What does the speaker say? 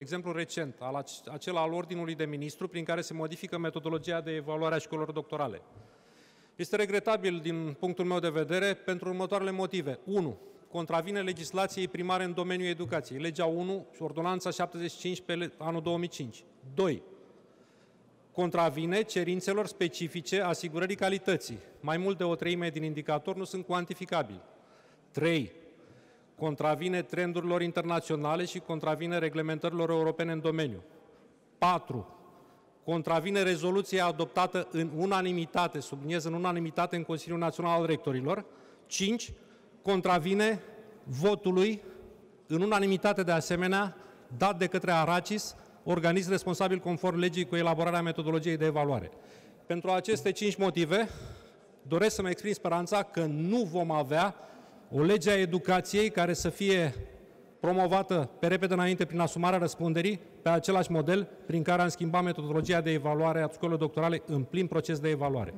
Exemplu recent, al acela al Ordinului de Ministru, prin care se modifică metodologia de evaluare a școlilor doctorale. Este regretabil din punctul meu de vedere pentru următoarele motive. 1. Contravine legislației primare în domeniul educației, legea 1 și ordonanța 75 pe anul 2005. 2. Contravine cerințelor specifice asigurării calității. Mai mult de o treime din indicatori nu sunt cuantificabili. 3 contravine trendurilor internaționale și contravine reglementărilor europene în domeniu. 4. Contravine rezoluția adoptată în unanimitate, subliniez în unanimitate, în Consiliul Național al Rectorilor. 5. Contravine votului în unanimitate de asemenea dat de către ARACIS, organism responsabil conform legii cu elaborarea metodologiei de evaluare. Pentru aceste cinci motive, doresc să-mi exprim speranța că nu vom avea o lege a educației care să fie promovată pe repede înainte prin asumarea răspunderii pe același model prin care am schimbat metodologia de evaluare a școlilor doctorale în plin proces de evaluare.